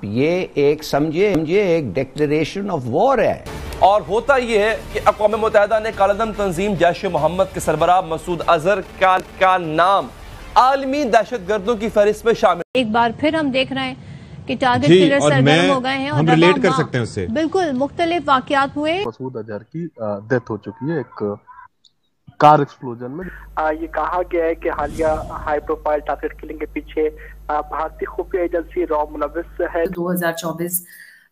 आप ये एक समझिए समझिए एक डिक्लेरेशन ऑफ़ वॉर है। और होता यह है कि अकवा मुतहदा ने कालदम तंजीम जैश मोहम्मद के सरबराह मसूद अजहर का, का नाम आलमी दहशत गर्दों की फहरिस्त में शामिल। एक बार फिर हम देख रहे हैं कि टारगेट किलर सरगर्म हो गए हैं और हम relate कर सकते हैं उससे। बिल्कुल मुख्तलिफ़ वाकयात हुए। मसूद अजहर की डेथ हो चुकी है एक कार एक्सप्लोजन में? आ, ये कहा गया है कि हालिया हाई प्रोफ़ाइल टारगेट किलिंग के पीछे भारतीय खुफिया एजेंसी रॉ मुलविस है। 2024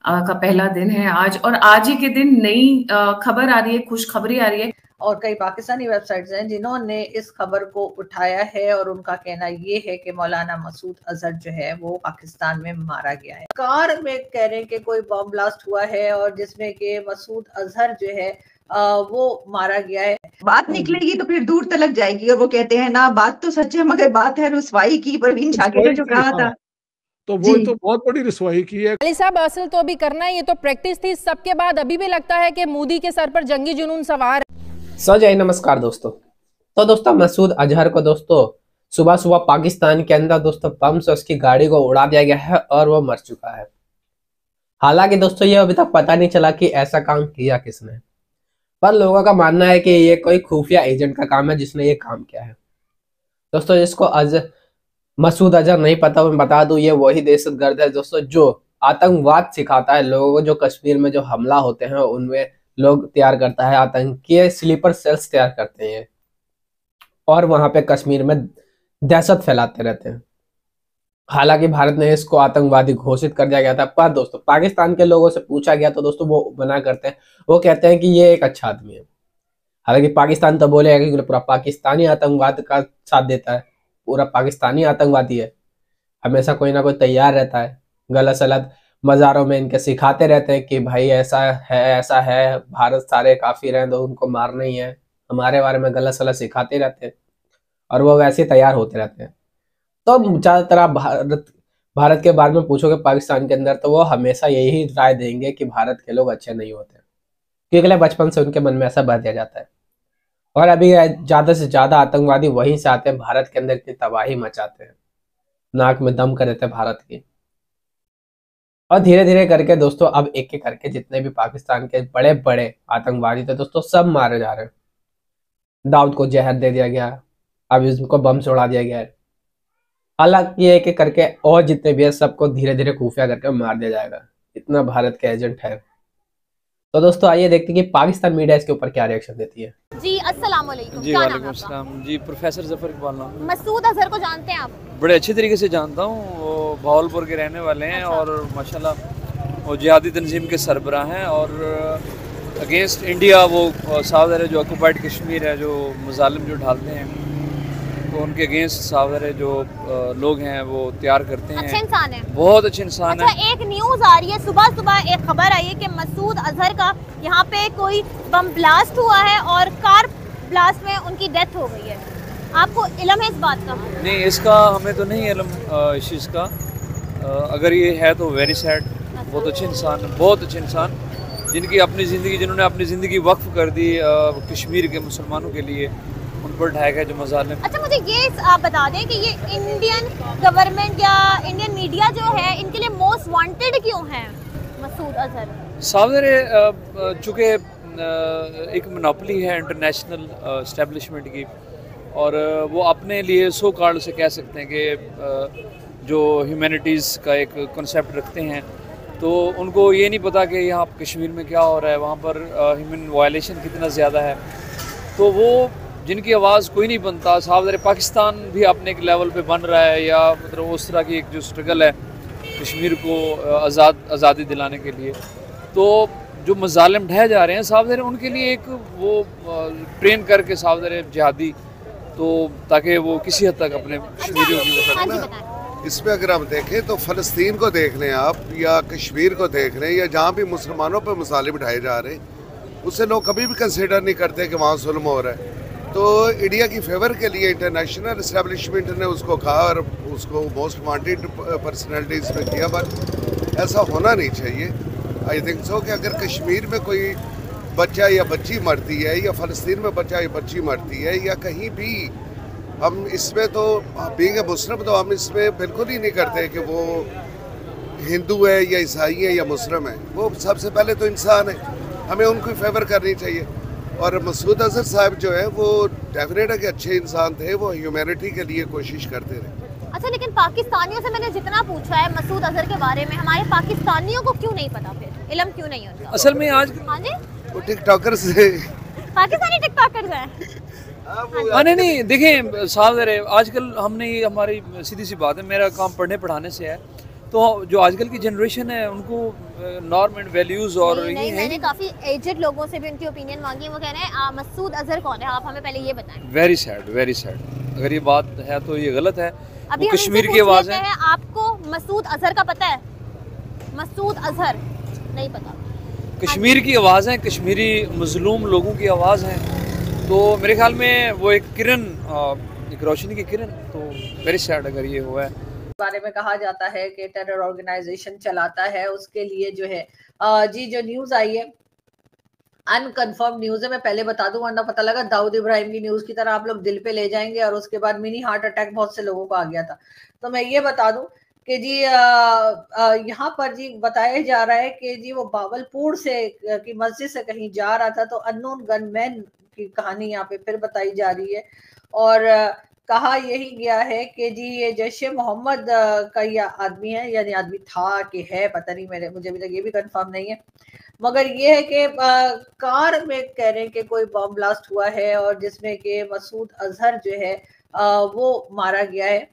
अ, का पहला दिन है आज और आज ही के दिन नई खबर आ रही है खुशखबरी आ रही है। और कई पाकिस्तानी वेबसाइट्स हैं जिन्होंने इस खबर को उठाया है और उनका कहना ये है कि मौलाना मसूद अजहर जो है वो पाकिस्तान में मारा गया है। कार में कह रहे हैं कि कोई बम ब्लास्ट हुआ है और जिसमें कि मसूद अजहर जो है अ, वो मारा गया है। बात निकलेगी तो फिर दूर तलक जाएगी और वो कहते हैं ना बात तो सच है मगर बात है रुसवाई की परवीन झाके ने जो कहा था। तो वो तो बहुत बड़ी रसवाई की है। अली साहब असल तो अभी करना है ये तो प्रैक्टिस थी सबके बाद अभी भी लगता है कि मोदी के सर पर जंगी जुनून सवार है सो जय नमस्कार दोस्तों। तो दोस्तों, मसूद अजहर को दोस्तों, सुबह सुबह पाकिस्तान के अंदर दोस्तों बम से उसकी गाड़ी को उड़ा दिया गया है और वो मर चुका है। हालाँकि दोस्तों, ये अभी तक पता नहीं चला कि ऐसा काम किया किसने। पर लोगों का मानना है कि ये कोई खुफिया एजेंट का काम है जिसने ये काम किया है। दोस्तों, जिसको अज, मसूद अजहर नहीं पता, मैं बता दूँ, ये वही दहशत गर्द है दोस्तों, जो आतंकवाद सिखाता है लोगों को, जो कश्मीर में जो हमला होते हैं, उनमें लोग तैयार करता है, आतंकी स्लीपर सेल्स तैयार करते हैं। और वहाँ पे कश्मीर में दहशत फैलाते रहते हैं। हालाँकि भारत ने इसको आतंकवादी घोषित कर दिया गया था, पर दोस्तों, पाकिस्तान के लोगों से पूछा गया तो दोस्तों, वो मना करते हैं। वो कहते हैं कि ये एक अच्छा आदमी है। हालाँकि पाकिस्तान तो बोलेगा कि पूरा पाकिस्तानी आतंकवाद का साथ देता है। पूरा पाकिस्तानी आतंकवादी है। हमेशा कोई ना कोई तैयार रहता है। गलत सलत मज़ारों में इनके सिखाते रहते हैं कि भाई ऐसा है ऐसा है, भारत सारे काफिर हैं तो उनको मारना ही है। हमारे बारे में गलत सलत सिखाते रहते हैं और वो वैसे तैयार होते रहते हैं। तो ज़्यादातर आप भारत भारत के बारे में पूछोगे पाकिस्तान के अंदर तो वो हमेशा यही राय देंगे कि भारत के लोग अच्छे नहीं होते क्योंकि बचपन से उनके मन में ऐसा भर दिया जाता है। और अभी ज़्यादा से ज़्यादा आतंकवादी वहीं से आते हैं, भारत के अंदर की तबाही मचाते हैं। नाक में दम कर देते हैं भारत की। और धीरे धीरे करके दोस्तों अब एक एक करके जितने भी पाकिस्तान के बड़े बड़े आतंकवादी थे दोस्तों सब मारे जा रहे हैं। दाऊद को जहर दे दिया गया अब इसको बम से उड़ा दिया गया है। हालाँकि ये एक एक करके और जितने भी है सबको धीरे धीरे खुफिया करके मार दिया जाएगा। इतना भारत के एजेंट है। तो दोस्तों आइए देखते हैं कि पाकिस्तान मीडिया इसके ऊपर क्या रिएक्शन देती है। जी अस्सलाम वालेकुम जी वालेकुम अस्सलाम जी प्रोफेसर ज़फ़र इकबाल है। मसूद अजहर को जानते हैं आप? बड़े अच्छे तरीके से जानता हूँ भावलपुर के रहने वाले हैं अच्छा। और माशाल्लाह वो जिहादी तंजीम के सरबराह हैं और अगेंस्ट इंडिया वो साउदर है जो ऑक्यूपाइड कश्मीर है जो मुजालिम जो ढालते हैं तो उनके अगेंस्ट साउदर है जो लोग हैं वो तैयार करते अच्छे हैं इंसान है। बहुत अच्छे इंसान अच्छा है। एक न्यूज़ आ रही है सुबह सुबह एक खबर आई है कि मसूद अजहर का यहाँ पे कोई बम ब्लास्ट हुआ है और कार ब्लास्ट में उनकी डेथ हो गई है। आपको इलम है इस बात का? नहीं इसका हमें तो नहीं इलम इस चीज़ का। अगर ये है तो वेरी सैड बहुत अच्छे इंसान बहुत अच्छे इंसान जिनकी अपनी ज़िंदगी जिन्होंने अपनी ज़िंदगी वक्फ कर दी कश्मीर के मुसलमानों के लिए उन पर ढाया गया जो मजालिम अच्छा मुझे ये आप बता दें कि ये इंडियन गवर्नमेंट या इंडियन मीडिया जो है इनके लिए मोस्ट वांटेड क्यों है मसूद अजहर? सावधर चूँकि एक मोनोपली है इंटरनेशनल इस्टेब्लिशमेंट की और वो अपने लिए सो कार्ड से कह सकते हैं कि जो ह्यूमैनिटीज़ का एक कॉन्सेप्ट रखते हैं तो उनको ये नहीं पता कि यहाँ कश्मीर में क्या हो रहा है, वहाँ पर ह्यूमन वायलेशन कितना ज़्यादा है। तो वो, जिनकी आवाज़ कोई नहीं बनता सावधर पाकिस्तान भी अपने एक लेवल पे बन रहा है, या मतलब उस तरह की एक जो स्ट्रगल है, कश्मीर को आज़ाद, आज़ादी दिलाने के लिए। तो जो मजालम ढह जा रहे हैं सावधर उनके लिए एक वो ट्रेन करके सावधर जिहादी तो ताकि वो किसी हद तक अपने कश्मीरियों की इसमें अगर आप देखें तो फ़लस्तीन को देख लें आप या कश्मीर को देख लें या जहाँ भी मुसलमानों पर मसाले बिठाए जा रहे हैं उसे लोग कभी भी कंसिडर नहीं करते कि वहाँ जुल्म हो रहा है। तो इंडिया की फेवर के लिए इंटरनेशनल इस्टेबलिशमेंट ने उसको कहा और उसको मोस्ट वांटेड पर्सनैलिटीज़ में किया बट ऐसा होना नहीं चाहिए। आई थिंक सो कि अगर कश्मीर में कोई बच्चा या बच्ची मरती है या फ़लस्तीन में बच्चा या बच्ची मरती है या कहीं भी हम इसमें तो बींग मुस्लिम तो हम इसमें बिल्कुल ही नहीं करते कि वो हिंदू है या ईसाई है या मुस्लिम है। वो सबसे पहले तो इंसान है। हमें उनको फेवर करनी चाहिए। और मसूद अजहर साहब जो है वो डेफिनेट है कि अच्छे इंसान थे वो ह्यूमैनिटी के लिए कोशिश करते रहे। अच्छा लेकिन पाकिस्तानियों से मैंने जितना पूछा है मसूद अजहर के बारे में हमारे पाकिस्तानियों को क्यों नहीं पता फिर? इलम क्यों नहीं है असल में आज हाँ जी? वो टिकटॉकर से पाकिस्तानी टिकटॉकर्स हैं। हाँ नहीं नहीं देखें साहब जरे आजकल हमने ये हमारी सीधी सी बात है मेरा काम पढ़ने पढ़ाने से है। तो जो आजकल की जनरेशन है उनको नॉर्म एंड वैल्यूज़ और नहीं, ये नहीं मैंने काफ़ी एजेड लोगों से भी उनकी ओपिनियन मांगी है वो कह रहे हैं मसूद अजहर कौन है? आप हमें पहले ये बताएँ। वेरी सैड वेरी सैड अगर ये बात है तो ये गलत है। अभी कश्मीर की आवाज़ है आपको मसूद अजहर का पता है? मसूद अजहर नहीं पता। कश्मीर की आवाज़ है, कश्मीरी मजलूम लोगों की आवाज़ है। तो मेरे ख्याल में वो एक किरण एक रोशनी की किरण तो वेरी सैड अगर ये हुआ है। बारे में कहा जाता है कि टेरर ऑर्गेनाइजेशन चलाता है, उसके लिए जो है जी, जो न्यूज़ आई है अनकन्फर्म न्यूज़ है, मैं पहले बता दूँ, वरना पता लगा दाऊद इब्राहिम की न्यूज़ की तरह आप लोग दिल पे ले जाएँगे और उसके बाद मिनी हार्ट अटैक बहुत से लोगों को आ गया था। तो मैं ये बता दूँ कि जी यहाँ पर जी बताया जा रहा है कि जी वो बावलपुर से की मस्जिद से कहीं जा रहा था तो अननोन गनमैन की कहानी यहाँ पे फिर बताई जा रही है। और कहा यही गया है कि जी ये जैश मोहम्मद का ये आदमी है यानी आदमी था कि है पता नहीं मेरे मुझे अभी तक ये भी कंफर्म नहीं है। मगर ये है कि कार में कह रहे हैं कि कोई बॉम्ब ब्लास्ट हुआ है और जिसमें कि मसूद अजहर जो है अ, वो मारा गया है।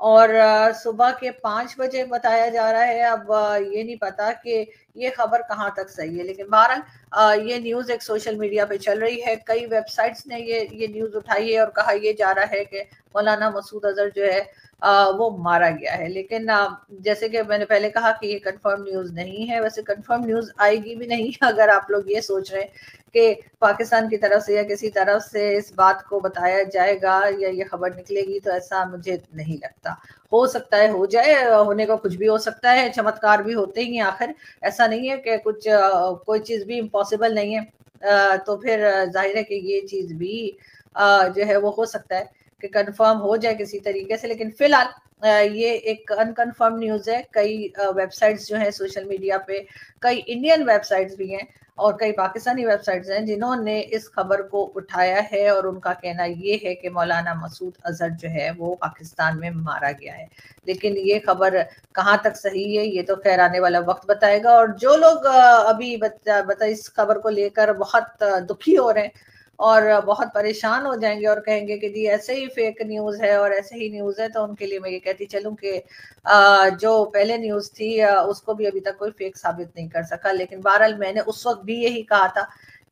और सुबह के पाँच बजे बताया जा रहा है, अब ये नहीं पता कि ये खबर कहाँ तक सही है। लेकिन बहरहाल ये न्यूज़ एक सोशल मीडिया पे चल रही है, कई वेबसाइट्स ने ये ये न्यूज़ उठाई है और कहा यह जा रहा है कि मौलाना मसूद अजहर जो है अ, वो मारा गया है। लेकिन अ, जैसे कि मैंने पहले कहा कि ये कंफर्म न्यूज़ नहीं है। वैसे कंफर्म न्यूज़ आएगी भी नहीं अगर आप लोग ये सोच रहे हैं कि पाकिस्तान की तरफ़ से या किसी तरफ़ से इस बात को बताया जाएगा या ये खबर निकलेगी तो ऐसा मुझे नहीं लगता। हो सकता है हो जाए होने का कुछ भी हो सकता है चमत्कार भी होते ही आखिर। ऐसा नहीं है कि कुछ कोई चीज़ भी इम्पॉसिबल नहीं है। तो फिर ज़ाहिर है कि ये चीज़ भी जो है वो हो सकता है। कि कंफर्म हो जाए किसी तरीके से लेकिन फ़िलहाल ये एक अनकंफर्म न्यूज़ है। कई वेबसाइट्स जो है सोशल मीडिया पे कई इंडियन वेबसाइट्स भी हैं और कई पाकिस्तानी वेबसाइट्स हैं जिन्होंने इस खबर को उठाया है और उनका कहना ये है कि मौलाना मसूद अजहर जो है वो पाकिस्तान में मारा गया है। लेकिन ये खबर कहाँ तक सही है ये तो खैर आने वाला वक्त बताएगा। और जो लोग अभी बता, बता इस खबर को लेकर बहुत दुखी हो रहे हैं और बहुत परेशान हो जाएँगे और कहेंगे कि जी, ऐसे ही फेक न्यूज़ है और ऐसे ही न्यूज़ है तो उनके लिए मैं ये कहती चलूँ कि जो पहले न्यूज़ थी उसको भी अभी तक कोई फेक साबित नहीं कर सका। लेकिन बहरहाल मैंने उस वक्त भी यही कहा था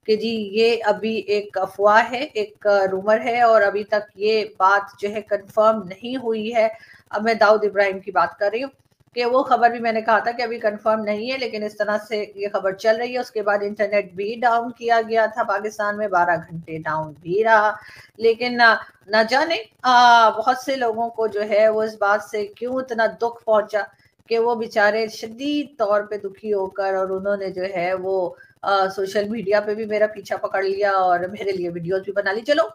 कि जी, ये अभी एक अफवाह है, एक रूमर है और अभी तक ये बात जो है कंफर्म नहीं हुई है। अब मैं दाऊद इब्राहिम की बात कर रही हूँ। कि वो खबर भी मैंने कहा था कि अभी कंफर्म नहीं है लेकिन इस तरह से ये खबर चल रही है। उसके बाद इंटरनेट भी डाउन किया गया था पाकिस्तान में बारह घंटे डाउन भी रहा। लेकिन न, जाने बहुत से लोगों को जो है वो इस बात से क्यों इतना दुख पहुँचा कि वो बेचारे शदीद तौर पे दुखी होकर और उन्होंने जो है वो आ, सोशल मीडिया पे भी मेरा पीछा पकड़ लिया और मेरे लिए वीडियोस भी बना ली। चलो